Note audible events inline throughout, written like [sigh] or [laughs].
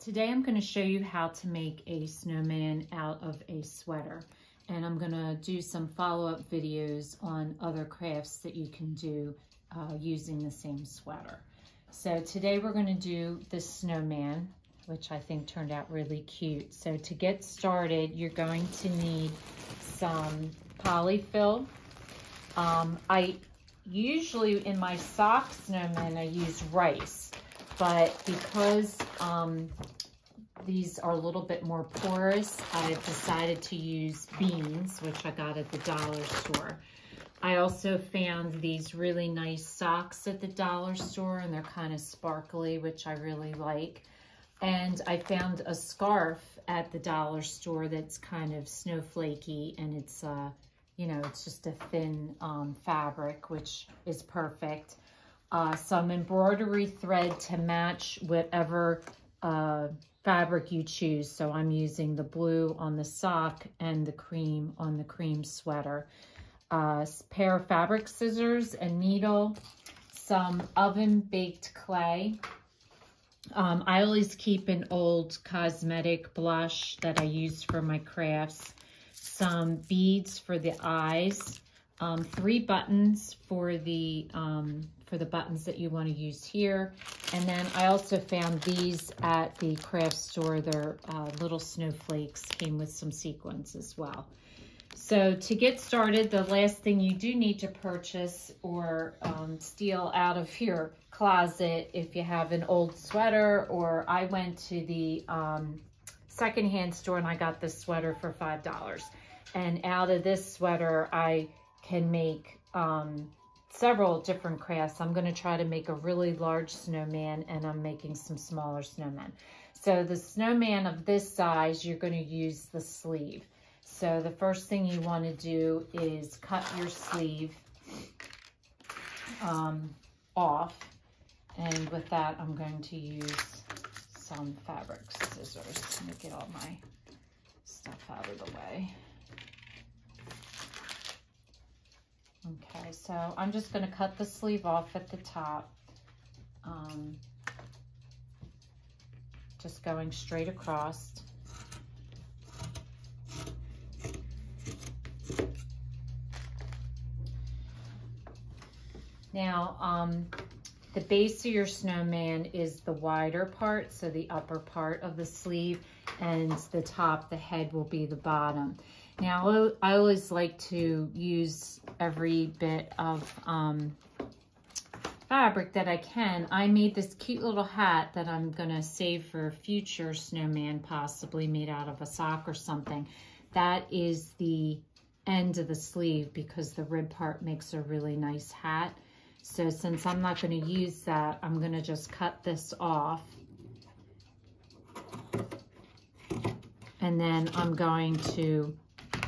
Today I'm going to show you how to make a snowman out of a sweater and I'm going to do some follow-up videos on other crafts that you can do uh, using the same sweater. So today we're going to do the snowman which I think turned out really cute. So to get started you're going to need some polyfill. Um, I usually in my sock snowman I use rice but because um, these are a little bit more porous, I've decided to use beans, which I got at the dollar store. I also found these really nice socks at the dollar store, and they're kind of sparkly, which I really like. And I found a scarf at the dollar store that's kind of snowflakey, and it's, uh, you know, it's just a thin um, fabric, which is perfect. Uh, some embroidery thread to match whatever uh, fabric you choose. So I'm using the blue on the sock and the cream on the cream sweater. Uh, pair of fabric scissors, a needle, some oven baked clay. Um, I always keep an old cosmetic blush that I use for my crafts, some beads for the eyes, um, three buttons for the um, for the buttons that you want to use here. And then I also found these at the craft store. They're uh, little snowflakes, came with some sequins as well. So to get started, the last thing you do need to purchase or um, steal out of your closet if you have an old sweater or I went to the um, secondhand store and I got this sweater for $5. And out of this sweater, I can make um, several different crafts. I'm going to try to make a really large snowman and I'm making some smaller snowmen. So the snowman of this size, you're going to use the sleeve. So the first thing you want to do is cut your sleeve um, off. And with that, I'm going to use some fabric scissors to get all my stuff out of the way. Okay, so I'm just going to cut the sleeve off at the top. Um, just going straight across. Now, um, the base of your snowman is the wider part, so the upper part of the sleeve, and the top, the head will be the bottom. Now, I always like to use every bit of um, fabric that I can. I made this cute little hat that I'm going to save for a future snowman, possibly made out of a sock or something. That is the end of the sleeve because the rib part makes a really nice hat. So since I'm not going to use that, I'm going to just cut this off. And then I'm going to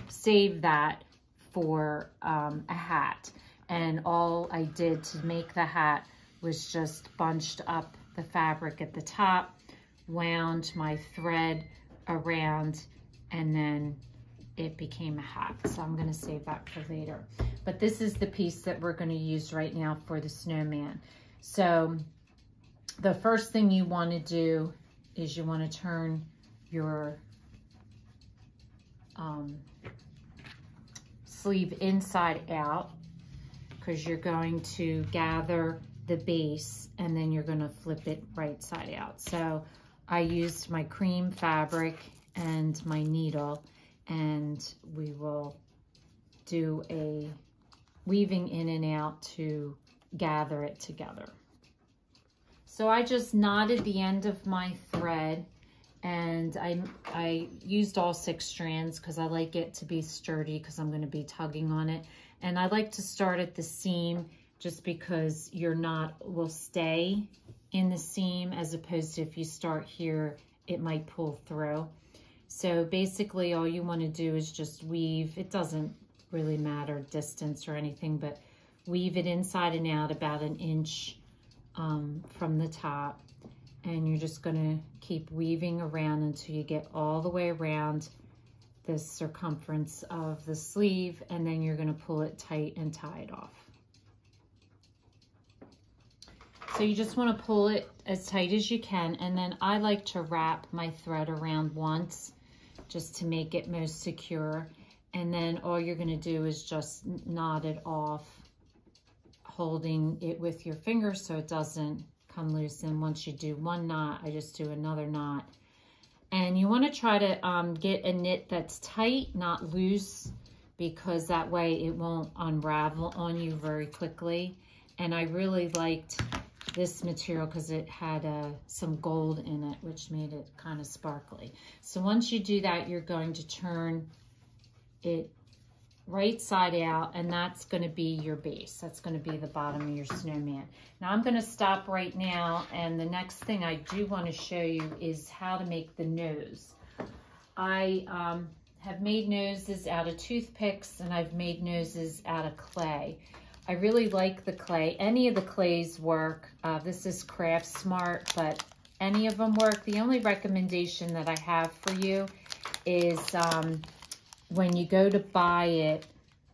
save that for um, a hat. And all I did to make the hat was just bunched up the fabric at the top, wound my thread around, and then it became a hat. So I'm gonna save that for later. But this is the piece that we're gonna use right now for the snowman. So the first thing you wanna do is you wanna turn your um, sleeve inside out because you're going to gather the base and then you're going to flip it right side out. So I used my cream fabric and my needle and we will do a weaving in and out to gather it together. So I just knotted the end of my thread and I, I used all six strands because I like it to be sturdy because I'm going to be tugging on it. And I like to start at the seam just because your knot will stay in the seam as opposed to if you start here, it might pull through. So basically all you want to do is just weave. It doesn't really matter distance or anything, but weave it inside and out about an inch um, from the top and you're just gonna keep weaving around until you get all the way around this circumference of the sleeve and then you're gonna pull it tight and tie it off. So you just want to pull it as tight as you can. And then I like to wrap my thread around once just to make it most secure. And then all you're going to do is just knot it off, holding it with your fingers so it doesn't come loose. And once you do one knot, I just do another knot. And you want to try to um, get a knit that's tight, not loose, because that way it won't unravel on you very quickly. And I really liked this material because it had uh, some gold in it, which made it kind of sparkly. So once you do that, you're going to turn it right side out, and that's going to be your base. That's going to be the bottom of your snowman. Now I'm going to stop right now, and the next thing I do want to show you is how to make the nose. I um, have made noses out of toothpicks, and I've made noses out of clay. I really like the clay. Any of the clays work. Uh, this is Craft Smart, but any of them work. The only recommendation that I have for you is um, when you go to buy it,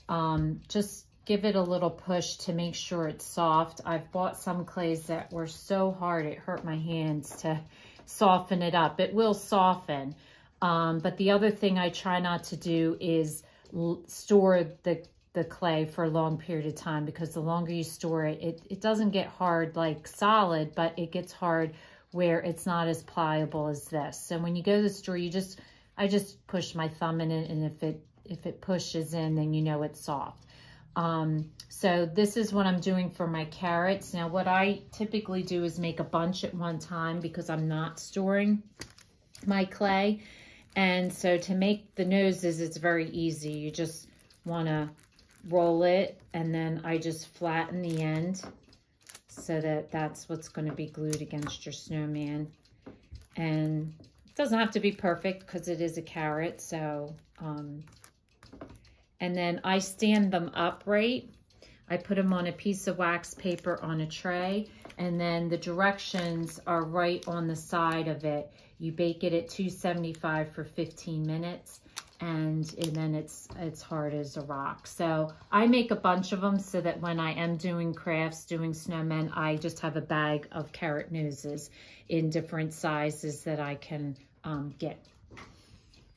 um, just give it a little push to make sure it's soft. I've bought some clays that were so hard it hurt my hands to soften it up. It will soften. Um, but the other thing I try not to do is store the the clay for a long period of time because the longer you store it, it, it doesn't get hard like solid, but it gets hard where it's not as pliable as this. So when you go to the store, you just, I just push my thumb in it and if it, if it pushes in, then you know it's soft. Um, so this is what I'm doing for my carrots. Now what I typically do is make a bunch at one time because I'm not storing my clay. And so to make the noses, it's very easy. You just want to roll it and then I just flatten the end so that that's what's going to be glued against your snowman. And doesn't have to be perfect because it is a carrot. So, um, and then I stand them upright. I put them on a piece of wax paper on a tray and then the directions are right on the side of it. You bake it at 275 for 15 minutes and, and then it's it's hard as a rock. So I make a bunch of them so that when I am doing crafts, doing snowmen, I just have a bag of carrot noses in different sizes that I can um, get.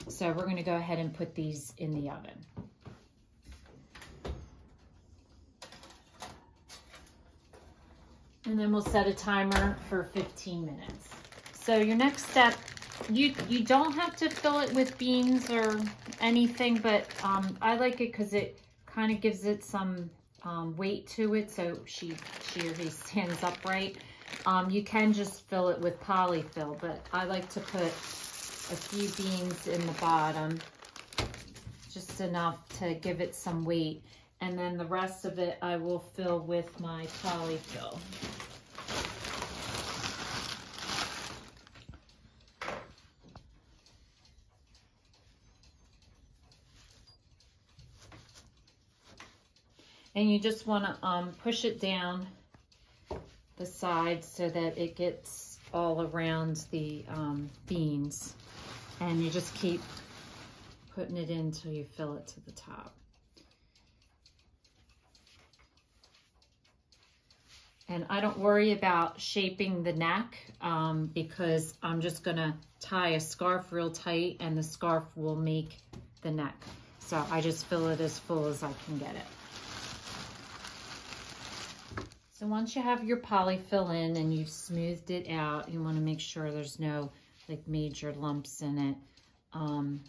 So we're going to go ahead and put these in the oven. And then we'll set a timer for 15 minutes. So your next step you you don't have to fill it with beans or anything, but um, I like it because it kind of gives it some um, weight to it, so she she or he [laughs] stands upright. Um, you can just fill it with polyfill, but I like to put a few beans in the bottom, just enough to give it some weight. And then the rest of it I will fill with my polyfill. And you just want to um, push it down the side so that it gets all around the um, beans. And you just keep putting it in until you fill it to the top. And I don't worry about shaping the neck um, because I'm just gonna tie a scarf real tight and the scarf will make the neck. So I just fill it as full as I can get it. So once you have your polyfill in and you've smoothed it out, you want to make sure there's no like major lumps in it. Um,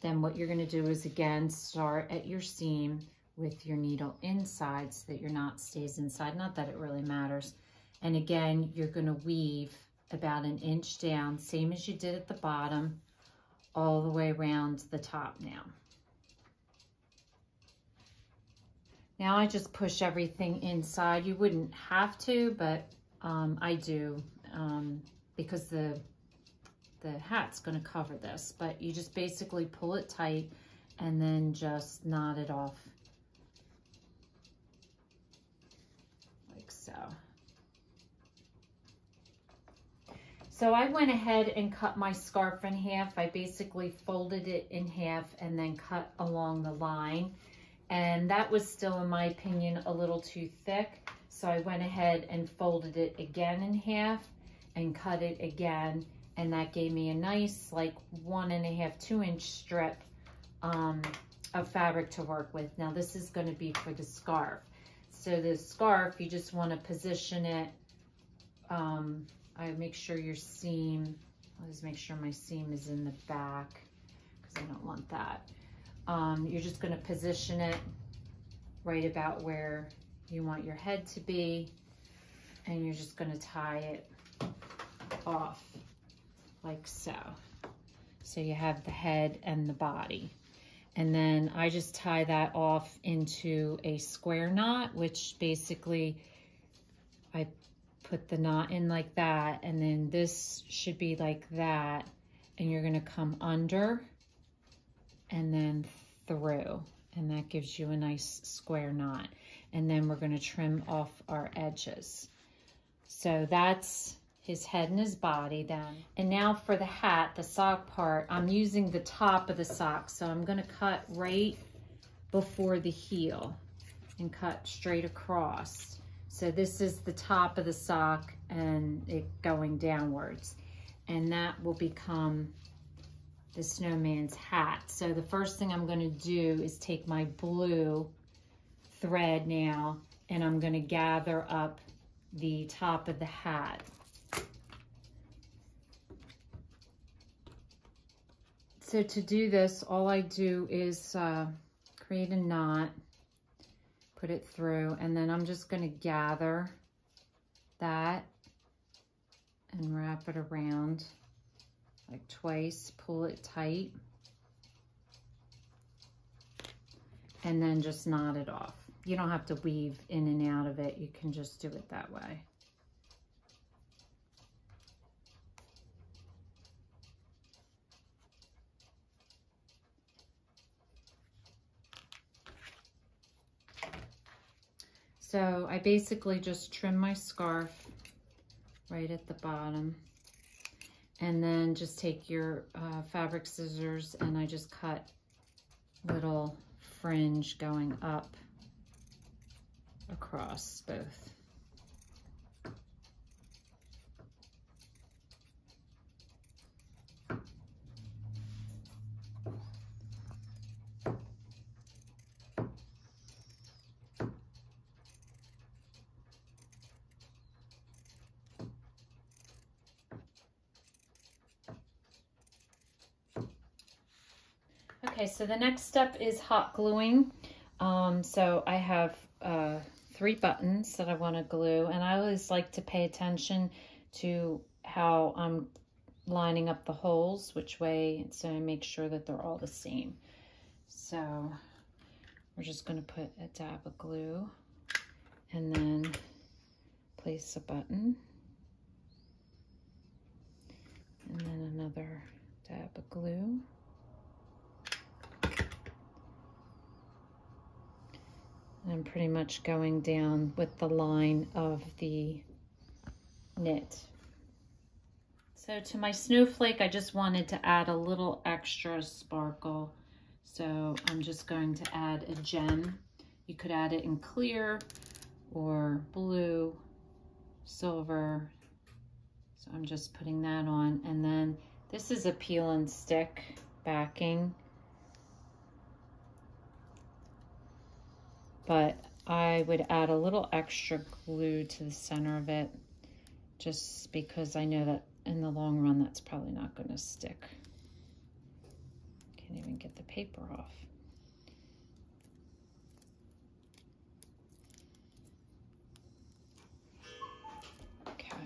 then what you're going to do is again start at your seam with your needle inside so that your knot stays inside. Not that it really matters. And again, you're going to weave about an inch down, same as you did at the bottom, all the way around the top now. Now I just push everything inside. You wouldn't have to, but um, I do um, because the, the hat's gonna cover this. But you just basically pull it tight and then just knot it off like so. So I went ahead and cut my scarf in half. I basically folded it in half and then cut along the line and that was still, in my opinion, a little too thick. So I went ahead and folded it again in half and cut it again. And that gave me a nice like one and a half, two inch strip um, of fabric to work with. Now this is gonna be for the scarf. So the scarf, you just wanna position it. Um, I make sure your seam, let's make sure my seam is in the back because I don't want that. Um, you're just gonna position it right about where you want your head to be and you're just gonna tie it off like so. So you have the head and the body. And then I just tie that off into a square knot, which basically I put the knot in like that. And then this should be like that. And you're gonna come under and then through. And that gives you a nice square knot. And then we're gonna trim off our edges. So that's his head and his body then. And now for the hat, the sock part, I'm using the top of the sock. So I'm gonna cut right before the heel and cut straight across. So this is the top of the sock and it going downwards. And that will become the snowman's hat. So the first thing I'm gonna do is take my blue thread now and I'm gonna gather up the top of the hat. So to do this, all I do is uh, create a knot, put it through, and then I'm just gonna gather that and wrap it around like twice, pull it tight, and then just knot it off. You don't have to weave in and out of it. You can just do it that way. So I basically just trim my scarf right at the bottom. And then just take your uh, fabric scissors and I just cut little fringe going up across both. Okay, so the next step is hot gluing. Um, so I have uh, three buttons that I want to glue, and I always like to pay attention to how I'm lining up the holes, which way, so I make sure that they're all the same. So we're just going to put a dab of glue and then place a button. And then another dab of glue. I'm pretty much going down with the line of the knit. So to my snowflake, I just wanted to add a little extra sparkle. So I'm just going to add a gem. You could add it in clear or blue, silver. So I'm just putting that on. And then this is a peel and stick backing. But I would add a little extra glue to the center of it just because I know that in the long run that's probably not going to stick. Can't even get the paper off. Okay.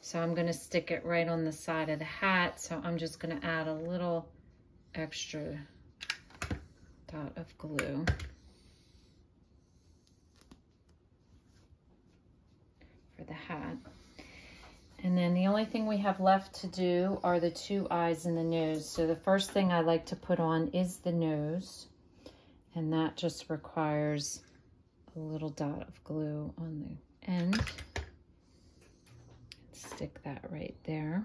So I'm going to stick it right on the side of the hat. So I'm just going to add a little extra dot of glue. for the hat. And then the only thing we have left to do are the two eyes and the nose. So the first thing I like to put on is the nose. And that just requires a little dot of glue on the end. Stick that right there.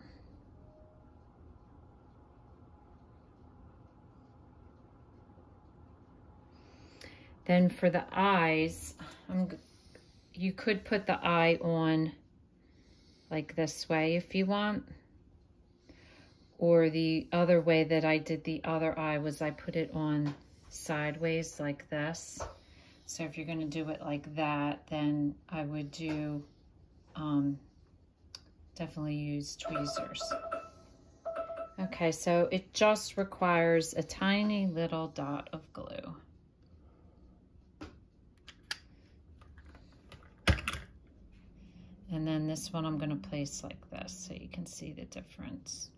Then for the eyes, I'm you could put the eye on like this way if you want. Or the other way that I did the other eye was I put it on sideways like this. So if you're going to do it like that, then I would do, um, definitely use tweezers. Okay, so it just requires a tiny little dot of glue. And then this one I'm going to place like this so you can see the difference.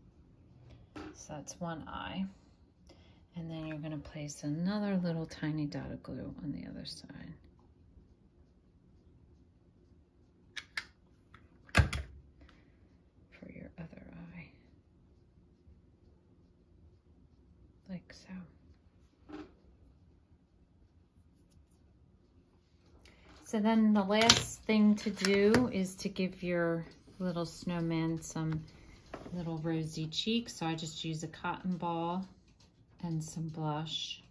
So that's one eye. And then you're going to place another little tiny dot of glue on the other side. For your other eye. Like so. So then the last thing to do is to give your little snowman some little rosy cheeks. So I just use a cotton ball and some blush.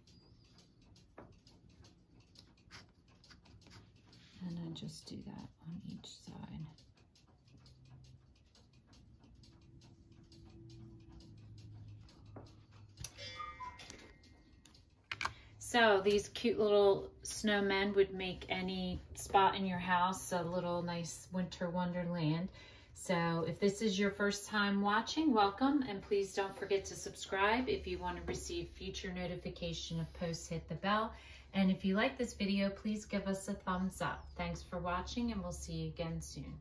And I just do that on each side. So these cute little snowmen would make any spot in your house a little nice winter wonderland. So if this is your first time watching, welcome. And please don't forget to subscribe. If you want to receive future notification of posts, hit the bell. And if you like this video, please give us a thumbs up. Thanks for watching and we'll see you again soon.